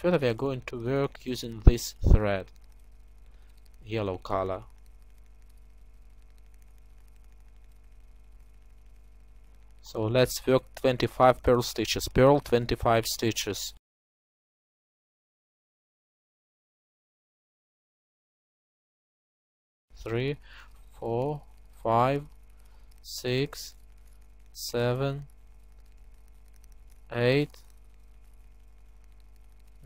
further we are going to work using this thread. Yellow color. So let's work 25 purl stitches. Purl 25 stitches. Three four five six seven eight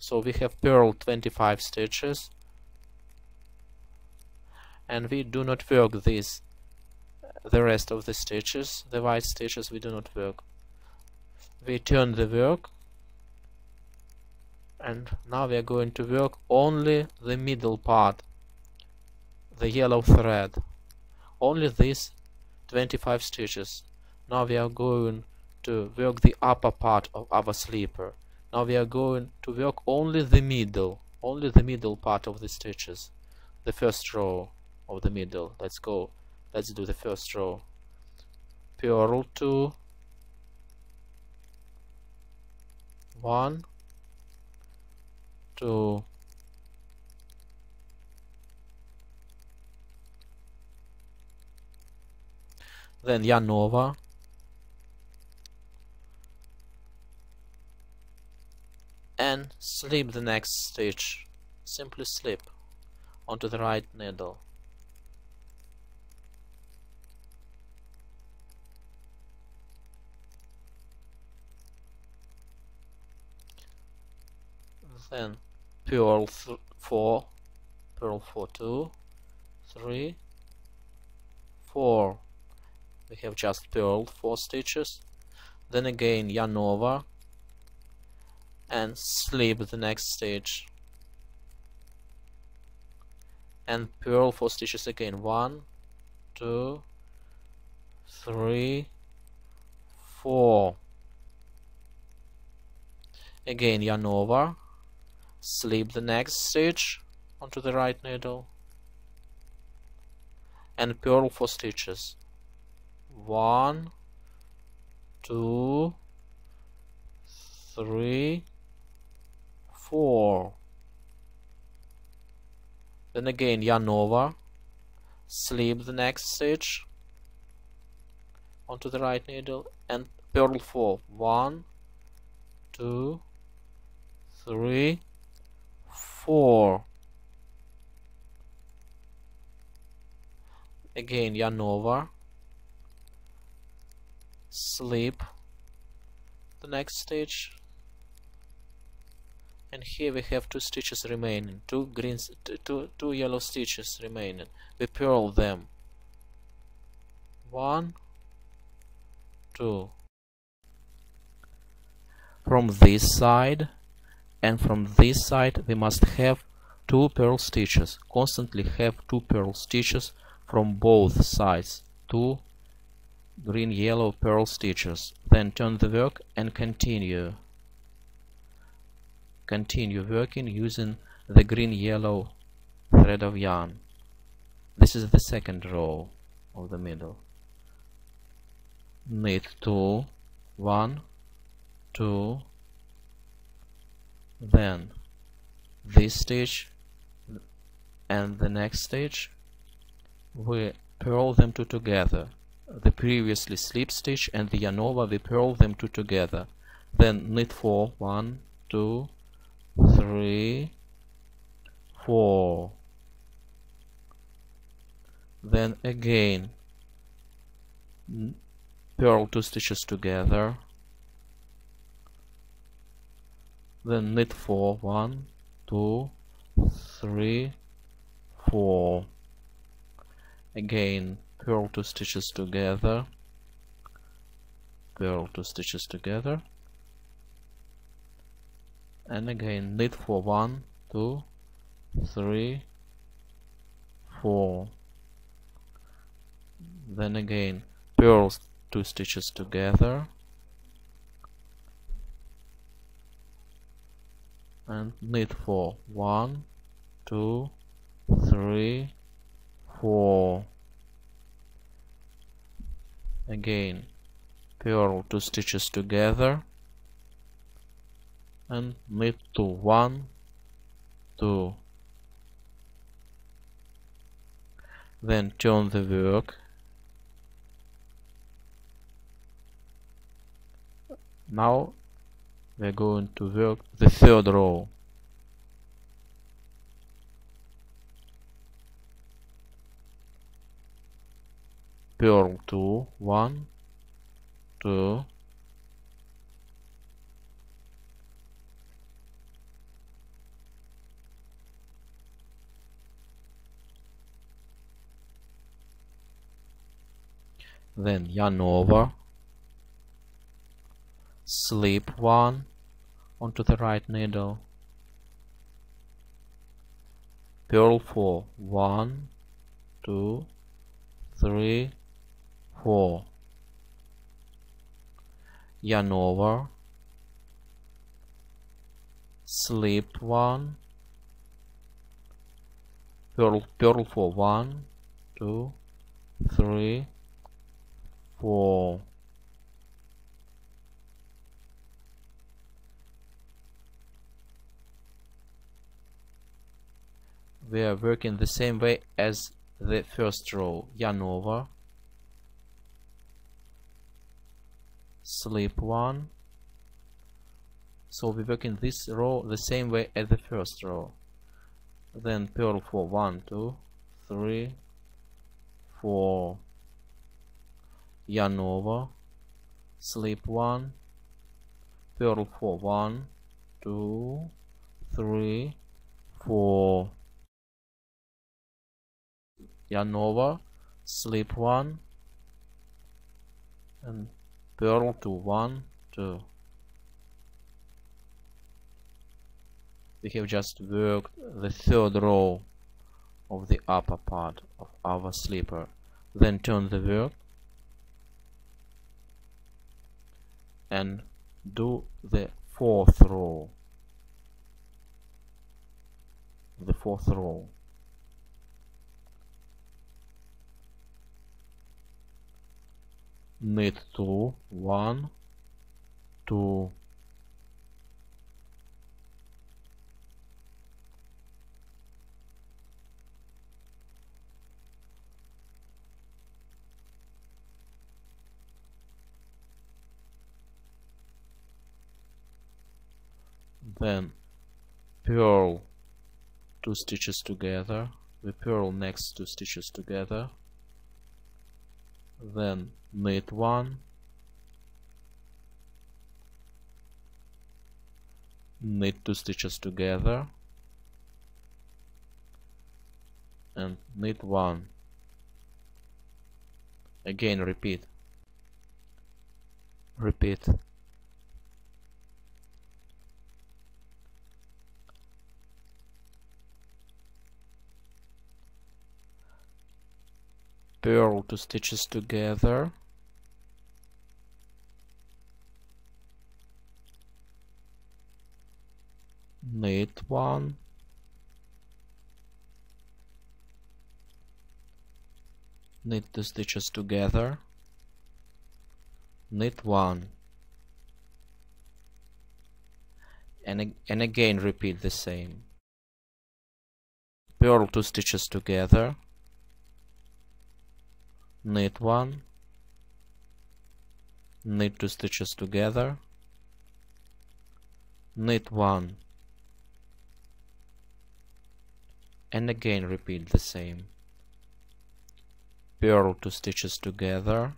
so we have purl 25 stitches. And we do not work this the rest of the stitches the white stitches we do not work. We turn the work. And now we are going to work only the middle part the yellow thread. Only these 25 stitches. Now we are going to work the upper part of our sleeper now we are going to work only the middle only the middle part of the stitches the first row of the middle. Let's go let's do the first row. Purl 2 1 2 then yarn and slip the next stitch. Simply slip onto the right needle. Then purl 4 purl 4 2 3 4 we have just purled 4 stitches. Then again yarn over and slip the next stitch and purl 4 stitches again. 1 2 3 4 again yarn over slip the next stitch onto the right needle. And purl 4 stitches 1 2 3 4 then again yarn over slip the next stitch onto the right needle. And purl 4 1 2 3 4 again yarn over slip the next stitch and here we have two stitches remaining. Two green two two yellow stitches remaining. We purl them. One two. From this side and from this side we must have two purl stitches. Constantly have two purl stitches from both sides. Two green yellow purl stitches. Then turn the work and continue continue working using the green yellow thread of yarn. This is the second row of the middle. Knit two one two then this stitch and the next stitch. We purl them two together the previously slip stitch and the yarn over we purl them two together. Then knit four one two three four. Then again purl two stitches together. Then knit four one two three four. Again purl two stitches together. Purl two stitches together and again knit for one two three four. Then again purl two stitches together. And knit for one two three four. Again purl two stitches together and knit to one two. Then turn the work. Now we're going to work the third row. Purl two one two then yarn over slip one. Onto the right needle. Purl for one two three four. Yarn over slip one. Purl purl for one two three four we are working the same way as the first row. Yarn over slip one. So we work in this row the same way as the first row. Then purl for one two three four yarn over slip one purl for one two three four. Yarn over slip one and purl to one two. We have just worked the third row of the upper part of our slipper then turn the work and do the fourth row. The fourth row. Knit two one two then purl two stitches together we purl next two stitches together then knit one knit two stitches together and knit one. Again repeat. Repeat purl two stitches together. Knit one. Knit the stitches together. Knit one. And, and again repeat the same. Purl two stitches together knit one. Knit two stitches together. Knit one. And again repeat the same. Purl two stitches together.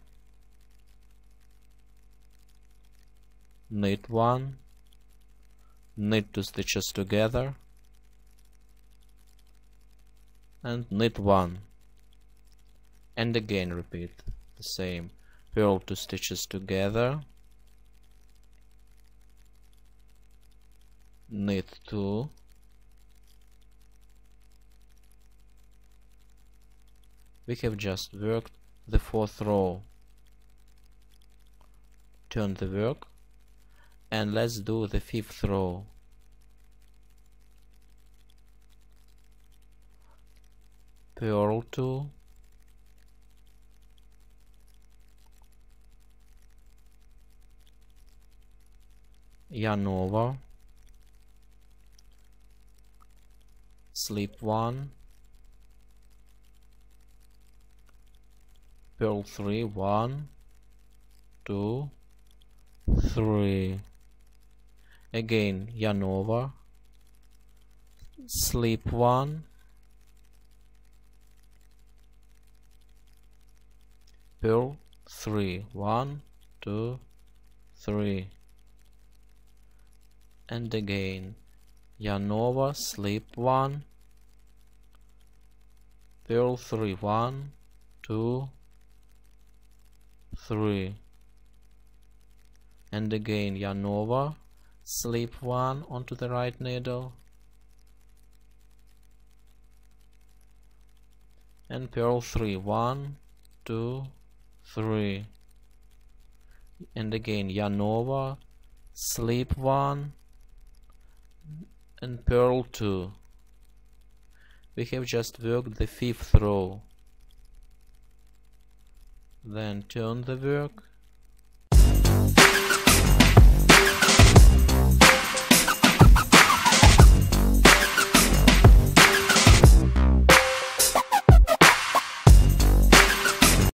Knit one. Knit two stitches together. And knit one and again repeat the same. Purl two stitches together. Knit 2 we have just worked the fourth row. Turn the work. And let's do the fifth row. Purl 2 yarn over slip 1 purl 3 1 2 3 again yarn over slip 1 purl 3 1 2 3 and again yarn over slip 1 purl 3 1 2 3 and again yarn over slip 1 onto the right needle. And purl 3 1 2 3 and again yarn over slip 1 and purl 2 we have just worked the fifth row. Then turn the work